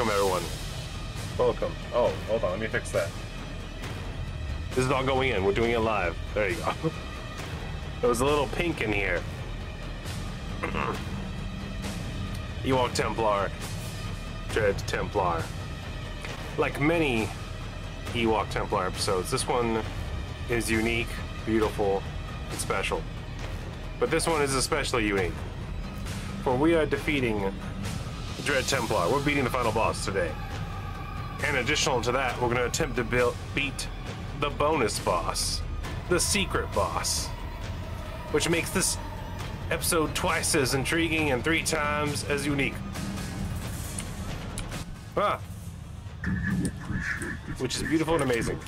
Welcome, everyone. Welcome. Oh, hold on. Let me fix that. This is all going in. We're doing it live. There you go. there was a little pink in here. Ewok Templar. Dread Templar. Like many Ewok Templar episodes, this one is unique, beautiful, and special. But this one is especially unique. For we are defeating Dread Templar. We're beating the final boss today. And additional to that, we're going to attempt to build, beat the bonus boss, the secret boss, which makes this episode twice as intriguing and three times as unique. Ah, which is beautiful and amazing.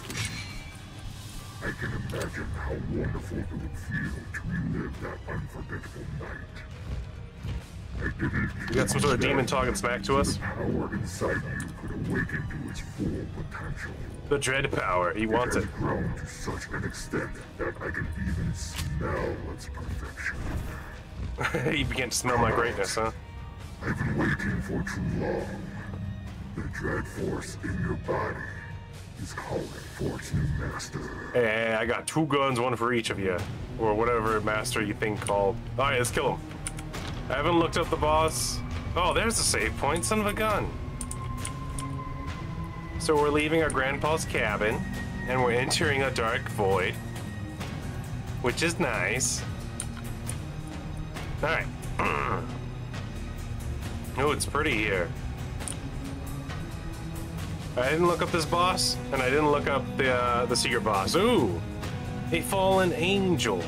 I can imagine how wonderful it would feel to relive that unforgettable night. You got some sort of demon talking smack to us? The dread power, he wants it. to such an extent that I can even smell perfection. he began to smell my greatness, huh? I've been waiting for too long. The dread force in your body is calling for its new master. Hey, I got two guns, one for each of you. Or whatever master you think called. Alright, let's kill him. I haven't looked up the boss. Oh, there's the save point, son of a gun. So we're leaving our grandpa's cabin, and we're entering a dark void. Which is nice. Alright. oh, it's pretty here. I didn't look up this boss, and I didn't look up the uh, the secret boss. Ooh, a fallen angel.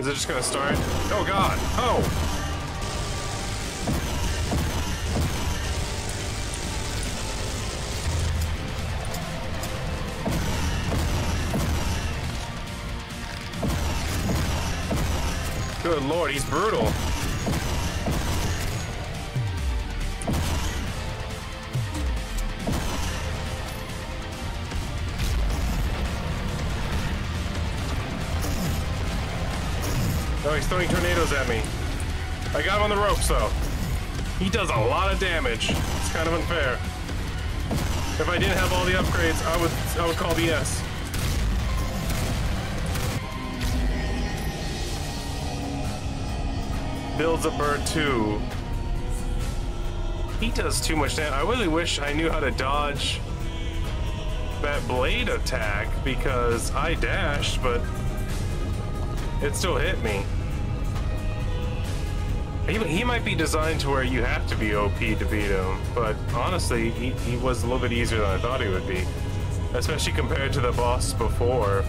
Is it just gonna start? Oh God! Oh! Good lord, he's brutal. Oh, he's throwing tornadoes at me. I got him on the ropes, though. He does a lot of damage. It's kind of unfair. If I didn't have all the upgrades, I would I would call BS. Builds a bird too. He does too much damage. I really wish I knew how to dodge that blade attack because I dashed, but it still hit me. He, he might be designed to where you have to be OP to beat him, but honestly, he, he was a little bit easier than I thought he would be. Especially compared to the boss before.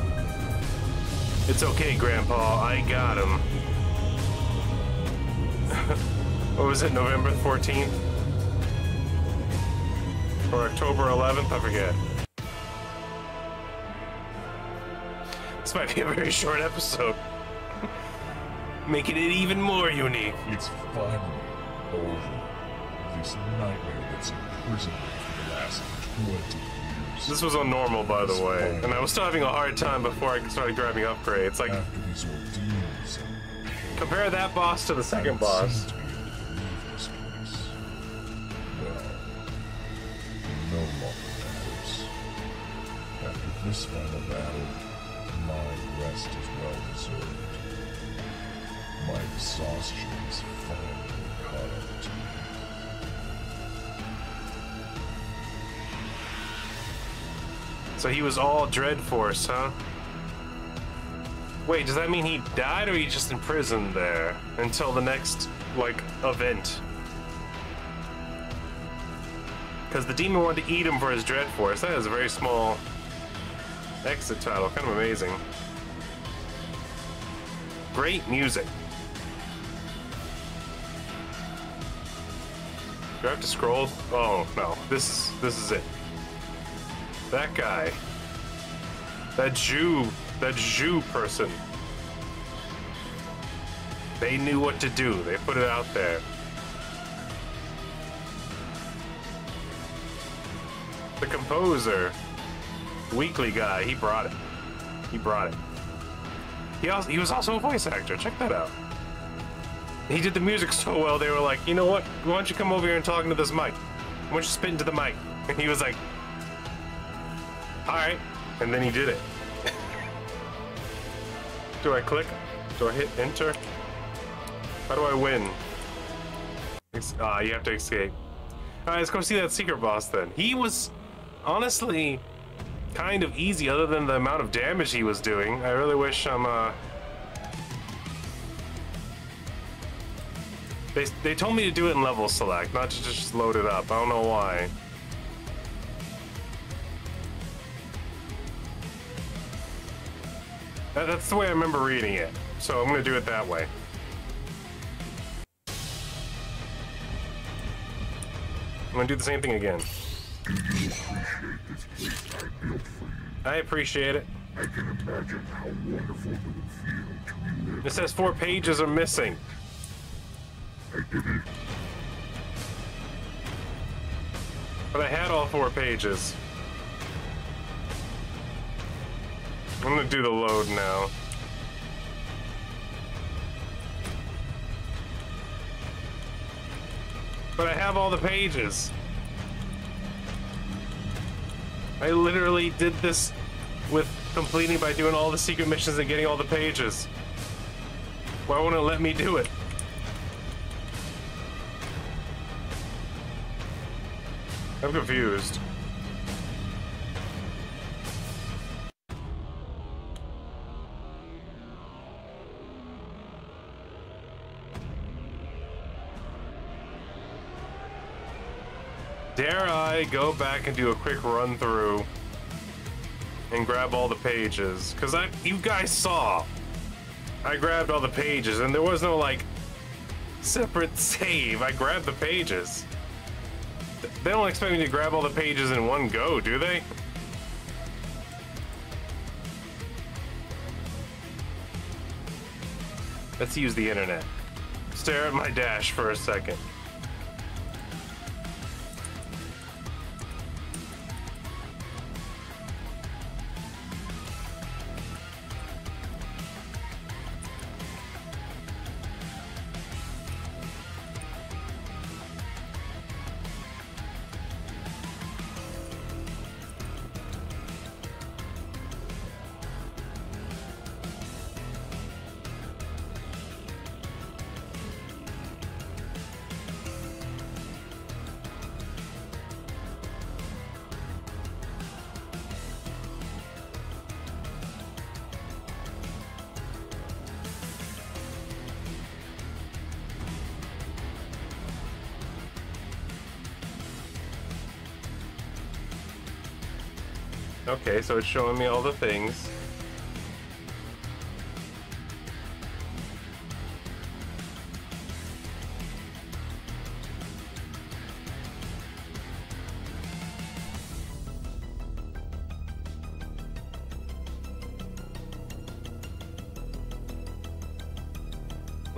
It's okay, Grandpa, I got him. what was it, November 14th? Or October 11th? I forget. This might be a very short episode. Making it even more unique. It's finally over. This nightmare that's imprisoned me for the last 20 years. This was on normal, by the way, and I was still having a hard time before I started grabbing upgrades. Like, After these ordeals, compare that boss to the second boss. seems to be able to leave this place. Well, no longer matters. After this final battle, my rest is well deserved. My exhaustion is finally caught up to me. So he was all Dread Force, huh? Wait, does that mean he died or he just imprisoned there until the next, like, event? Because the demon wanted to eat him for his Dread Force. That is a very small exit title. Kind of amazing. Great music. Do I have to scroll? Oh no, this is this is it. That guy. That Jew, that Jew person. They knew what to do. They put it out there. The composer, weekly guy, he brought it. He brought it. He also he was also a voice actor. Check that out. He did the music so well. They were like, you know what? Why don't you come over here and talk into this mic? Why don't you spit into the mic? And he was like, all right. And then he did it. do I click? Do I hit enter? How do I win? Ah, you have to escape. All right, let's go see that secret boss then. He was honestly kind of easy other than the amount of damage he was doing. I really wish I'm, uh... They, they told me to do it in level select, not to just load it up. I don't know why. That, that's the way I remember reading it, so I'm gonna do it that way. I'm gonna do the same thing again. I appreciate it. I can imagine how wonderful it would feel to relive. It says four pages are missing. But I had all four pages. I'm gonna do the load now. But I have all the pages. I literally did this with completing by doing all the secret missions and getting all the pages. Why won't it let me do it? I'm confused. Dare I go back and do a quick run through and grab all the pages? Cause I, you guys saw, I grabbed all the pages and there was no like separate save. I grabbed the pages. They don't expect me to grab all the pages in one go, do they? Let's use the internet. Stare at my dash for a second. Okay, so it's showing me all the things.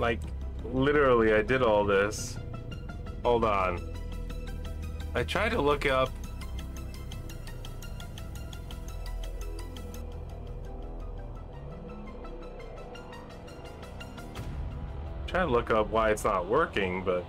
Like, literally, I did all this. Hold on. I tried to look up trying to look up why it's not working, but...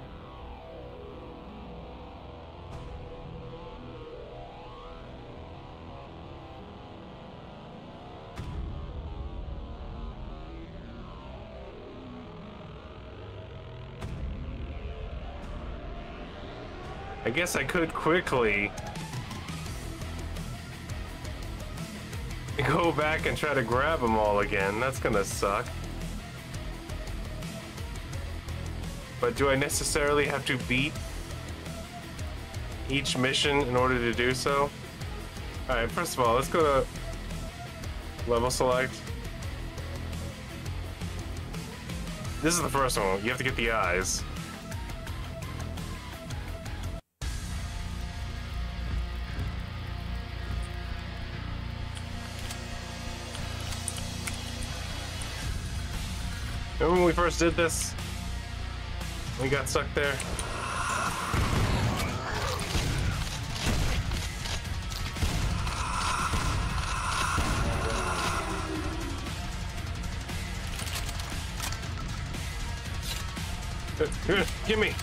I guess I could quickly go back and try to grab them all again. That's gonna suck. But do I necessarily have to beat each mission in order to do so? Alright, first of all, let's go to level select. This is the first one. You have to get the eyes. Remember when we first did this? We got stuck there. Give me.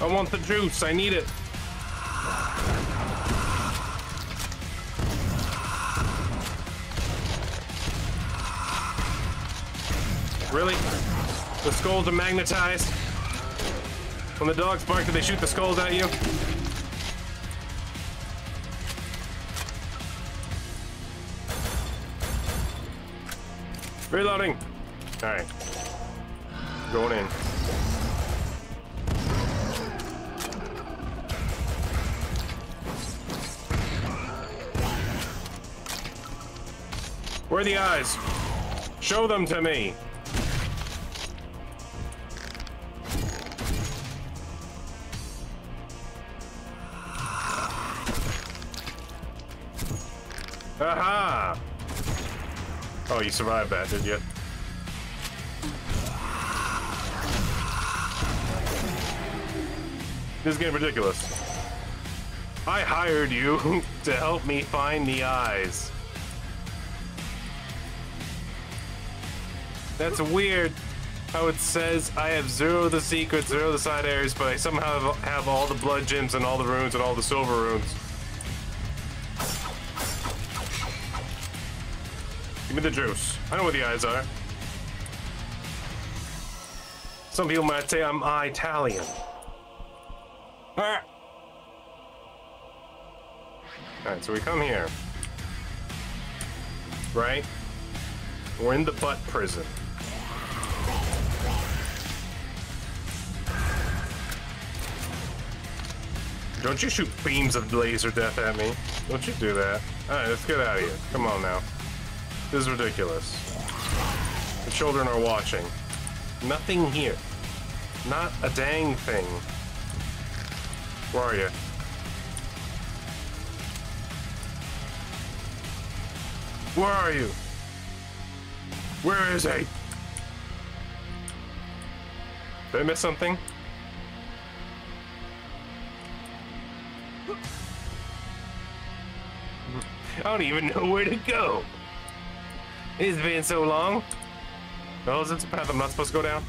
I want the juice. I need it. Really? The skulls are magnetized. When the dogs bark, do they shoot the skulls at you? Reloading. All right. Going in. Where are the eyes? Show them to me. Aha! Oh, you survived that, did you? This is getting ridiculous. I hired you to help me find the eyes. That's weird how it says I have zero the secrets, zero the side areas, but I somehow have all the blood gems and all the runes and all the silver runes. Give me the juice. I know where the eyes are. Some people might say I'm Italian. Ah. Alright, so we come here. Right? We're in the butt prison. Don't you shoot beams of laser death at me. Don't you do that. Alright, let's get out of here. Come on now. This is ridiculous. The children are watching. Nothing here. Not a dang thing. Where are you? Where are you? Where is he? Did I miss something? I don't even know where to go. It's been so long. Oh, is this a path I'm not supposed to go down?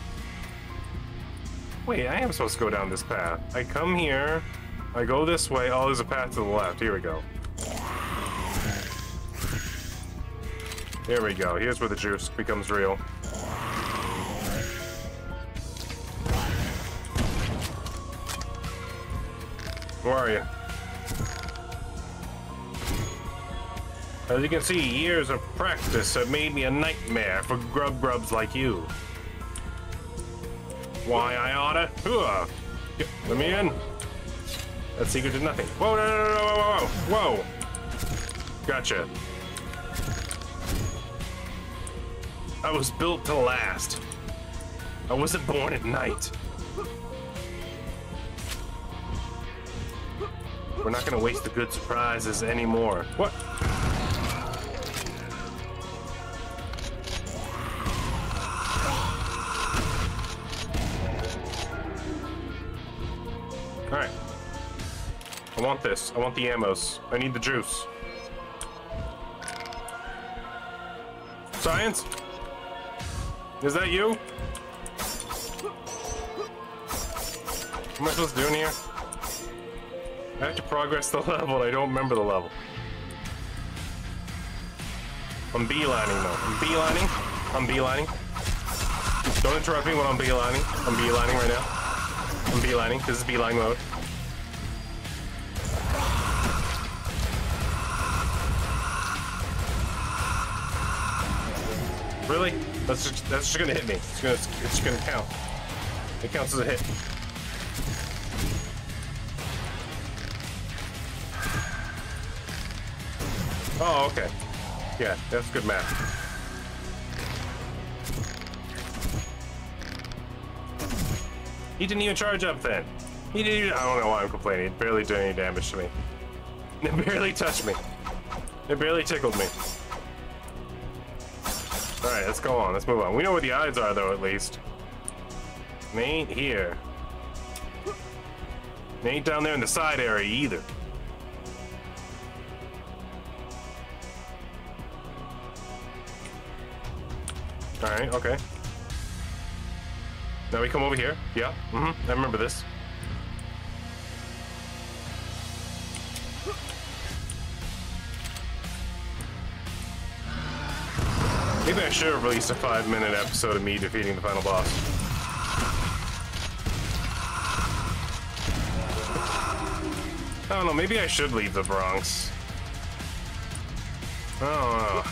Wait, I am supposed to go down this path. I come here, I go this way. Oh, there's a path to the left. Here we go. Here we go. Here's where the juice becomes real. Where are you? As you can see, years of practice have made me a nightmare for grub grubs like you. Why I oughta? Hooah! Let me in. That secret did nothing. Whoa, no, no, no, no, whoa, whoa, whoa! Gotcha. I was built to last. I wasn't born at night. We're not gonna waste the good surprises anymore. What? This. I want the ammos. I need the juice. Science? Is that you? What am I supposed to do in here? I have to progress the level I don't remember the level. I'm beelining though. I'm beelining. I'm beelining. Don't interrupt me when I'm beelining. I'm beelining right now. I'm beelining. This is beeline mode. Really? That's just, that's just gonna hit me. It's gonna it's gonna count. It counts as a hit. Oh, okay. Yeah, that's good math. He didn't even charge up then. He didn't even, I don't know why I'm complaining. It barely did any damage to me. It barely touched me. It barely tickled me. Alright, let's go on. Let's move on. We know where the eyes are, though, at least. They ain't here. They ain't down there in the side area, either. Alright, okay. Now we come over here. Yeah, mm-hmm. I remember this. Should have released a five minute episode of me defeating the final boss. I don't know, maybe I should leave the Bronx. Know.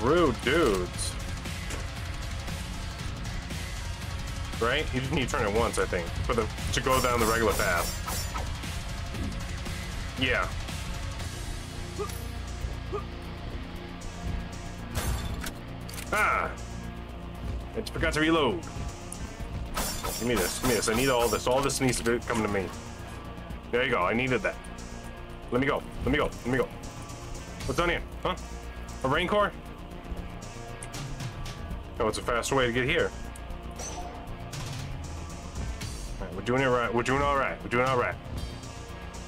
Rude dudes. Right? You just need to turn it once, I think, for the to go down the regular path. Yeah. Ah! I forgot to reload. Give me this. Give me this. I need all this. All this needs to be coming to me. There you go. I needed that. Let me go. Let me go. Let me go. What's on here? Huh? A rain core? Oh, it's a faster way to get here. Doing it right. We're doing all right. We're doing all right.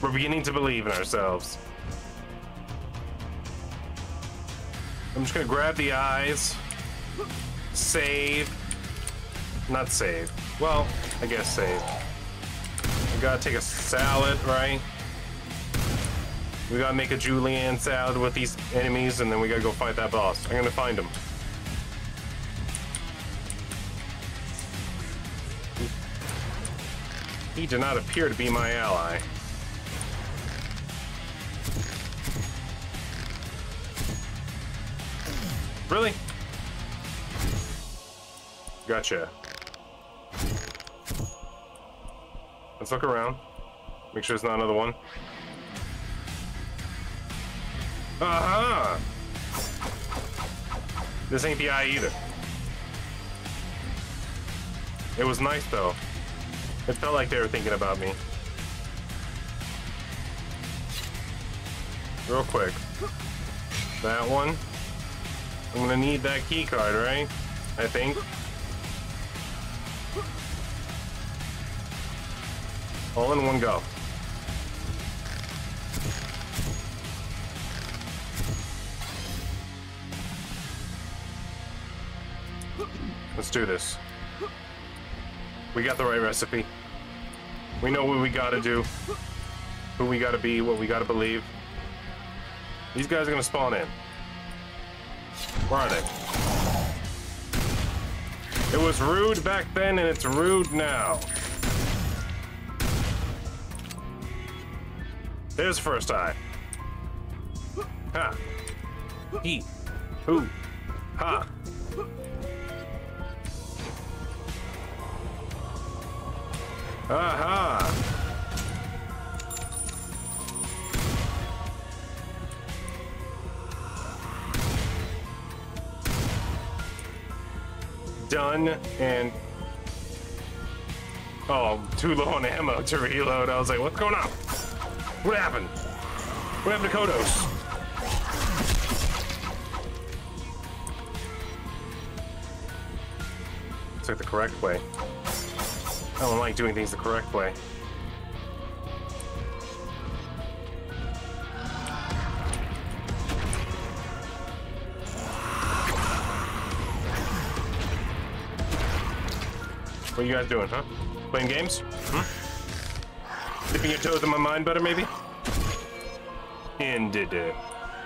We're beginning to believe in ourselves. I'm just gonna grab the eyes. Save. Not save. Well, I guess save. We gotta take a salad, right? We gotta make a julienne salad with these enemies, and then we gotta go fight that boss. I'm gonna find him. He did not appear to be my ally. Really? Gotcha. Let's look around. Make sure it's not another one. Uh-huh! This ain't the eye either. It was nice though. It felt like they were thinking about me. Real quick. That one. I'm gonna need that key card, right? I think. All in one go. Let's do this. We got the right recipe. We know what we gotta do. Who we gotta be, what we gotta believe. These guys are gonna spawn in. Where are they? It was rude back then and it's rude now. There's first eye. Ha. He. Who. Ha. Aha! Done and oh, too low on ammo to reload. I was like, what's going on? What happened? What happened to Kodos? Took the correct way. I don't like doing things the correct way. What are you guys doing, huh? Playing games? Hmm? Dipping your toes in my mind butter, maybe? Ended it.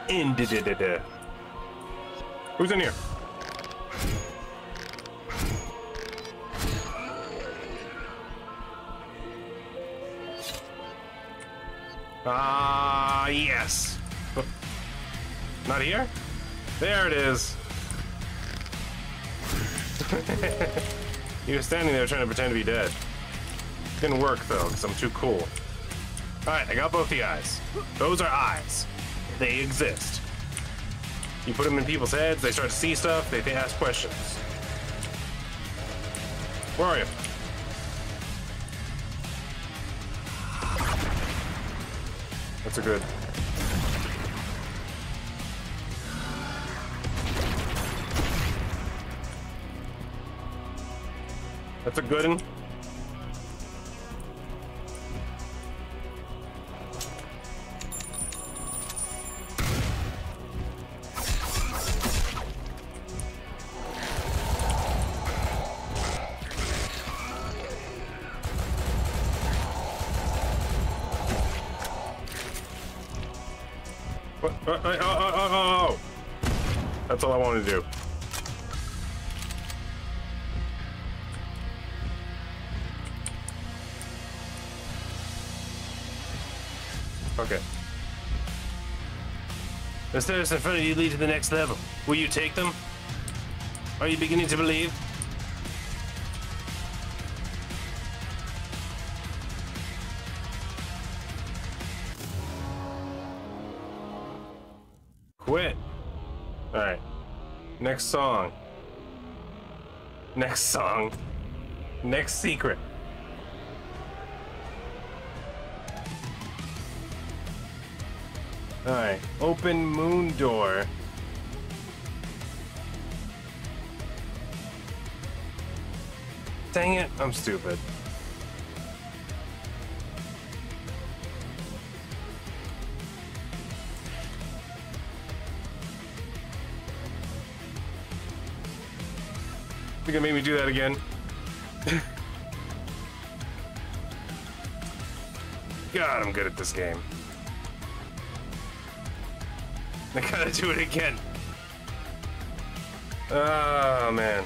Ended it. Who's in here? Ah, yes. Not here? There it is. he was standing there trying to pretend to be dead. Didn't work though, because I'm too cool. Alright, I got both the eyes. Those are eyes. They exist. You put them in people's heads, they start to see stuff, they, they ask questions. Where are you? That's a good. That's a good one. The stairs in front of you lead to the next level. Will you take them? Are you beginning to believe? Quit. Alright. Next song. Next song. Next secret. Alright. Open moon door. Dang it, I'm stupid. You're gonna make me do that again? God, I'm good at this game. I gotta do it again. Oh, man.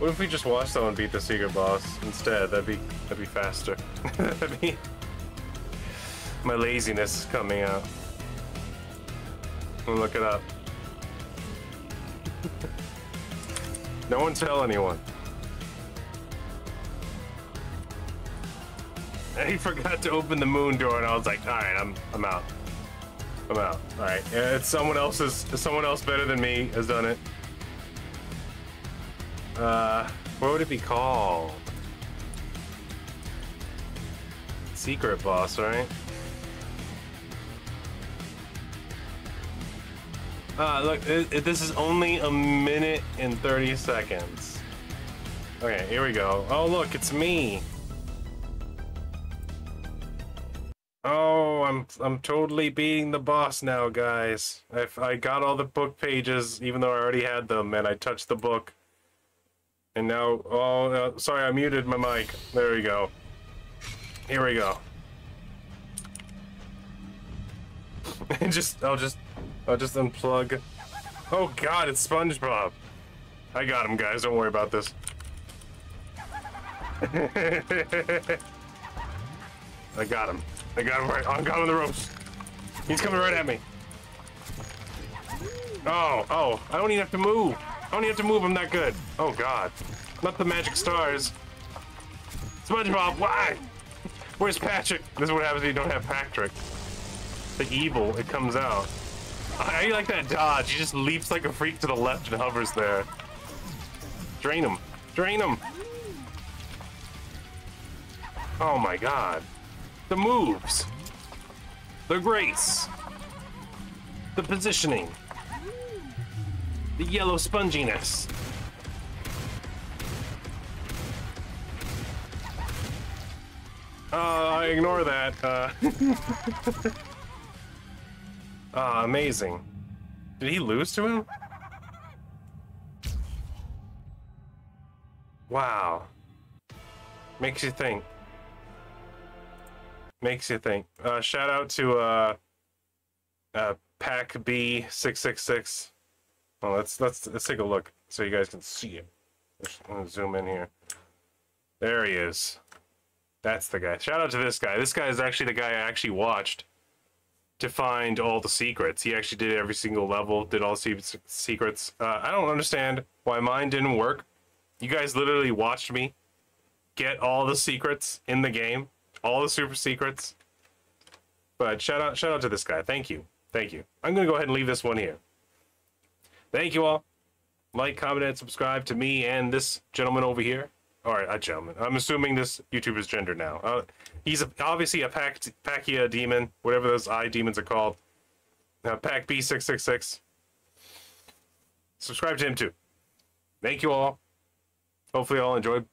What if we just watch someone beat the secret boss instead? That'd be that'd be faster. that'd be my laziness is coming out. I'll look it up. no one tell anyone. He forgot to open the moon door, and I was like, "All right, I'm I'm out. I'm out. All right, it's someone else's. Someone else better than me has done it. Uh, what would it be called? Secret boss, right? Uh, look, it, it, this is only a minute and 30 seconds. Okay, here we go. Oh, look, it's me. I'm I'm totally beating the boss now, guys. I, I got all the book pages, even though I already had them, and I touched the book. And now, oh, uh, sorry, I muted my mic. There we go. Here we go. just, I'll just, I'll just unplug. Oh God, it's SpongeBob. I got him, guys. Don't worry about this. I got him. I got him right. I got him the ropes. He's coming right at me. Oh, oh, I don't even have to move. I don't even have to move. I'm that good. Oh, God. Not the magic stars. SpongeBob, why? Where's Patrick? This is what happens if you don't have Patrick. The evil, it comes out. I, I like that dodge. He just leaps like a freak to the left and hovers there. Drain him. Drain him. Oh my god. The moves. The grace. The positioning. The yellow sponginess. Uh, I ignore that. Uh, ah, amazing. Did he lose to him? Wow. Makes you think. Makes you think. Uh, shout out to uh, uh, Pack B six six six. Well, let's let's let's take a look so you guys can see it. I'm zoom in here. There he is. That's the guy. Shout out to this guy. This guy is actually the guy I actually watched to find all the secrets. He actually did every single level, did all the secrets. Uh, I don't understand why mine didn't work. You guys literally watched me get all the secrets in the game all the super secrets. But shout out, shout out to this guy. Thank you, thank you. I'm gonna go ahead and leave this one here. Thank you all. Like, comment, and subscribe to me and this gentleman over here. All right, a gentleman. I'm assuming this YouTuber's gender now. Uh, he's a, obviously a Pac Pachia demon, whatever those eye demons are called. Uh, Pack B666. Subscribe to him too. Thank you all. Hopefully, all enjoyed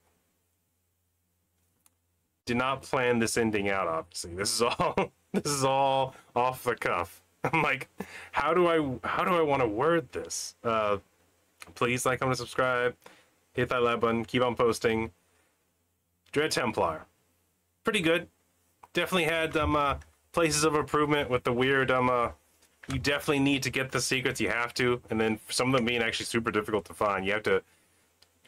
did not plan this ending out. Obviously, this is all this is all off the cuff. I'm like, how do I how do I want to word this? Uh, please like, comment, subscribe, hit that like button, keep on posting. Dread Templar, pretty good. definitely had um uh, places of improvement with the weird um uh, you definitely need to get the secrets. You have to, and then some of them being actually super difficult to find. You have to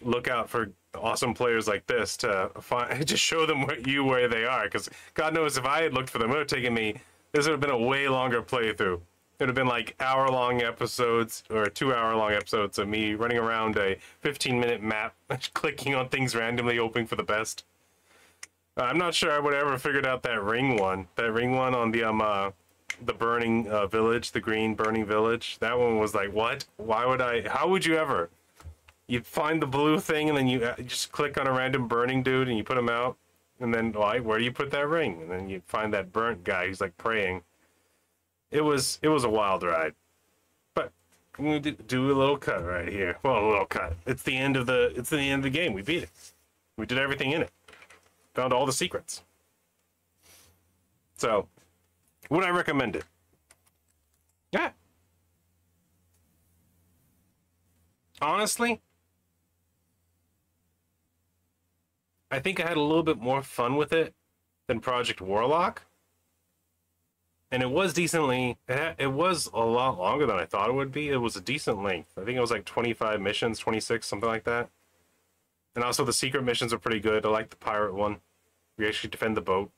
look out for awesome players like this to find just show them what you where they are. Because God knows if I had looked for them, it would have taken me. This would have been a way longer playthrough. It would have been like hour long episodes or two hour long episodes of me running around a 15 minute map, clicking on things randomly, hoping for the best. Uh, I'm not sure I would have ever figured out that ring one. That ring one on the um uh, the burning uh, village, the green burning village. That one was like, what? Why would I? How would you ever? You find the blue thing and then you uh, just click on a random burning dude and you put him out. And then, why? Where do you put that ring? And then you find that burnt guy who's like praying. It was it was a wild ride, but gonna do, do a little cut right here. Well, a little cut. It's the end of the it's the end of the game. We beat it. We did everything in it. Found all the secrets. So, would I recommend it? Yeah. Honestly, I think I had a little bit more fun with it than Project Warlock. And it was decently, it, was a lot longer than I thought it would be. It was a decent length. I think it was like 25 missions, 26, something like that. And also the secret missions are pretty good. I like the pirate one. We actually defend the boat.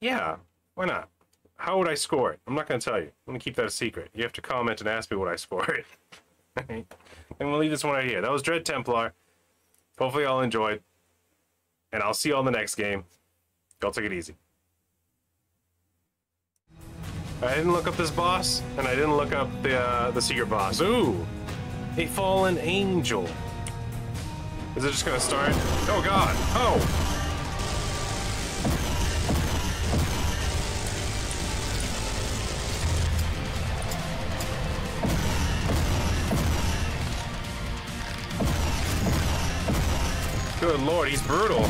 Yeah, why not? How would I score it? I'm not going to tell you. I'm going to keep that a secret. You have to comment and ask me what I score it. and we'll leave this one right here. That was Dread Templar. Hopefully y'all enjoyed. And I'll see you all in the next game. Y'all take it easy. I didn't look up this boss, and I didn't look up the uh, the secret boss. Ooh, a fallen angel. Is it just gonna start? Oh God! Oh! Good lord, he's brutal.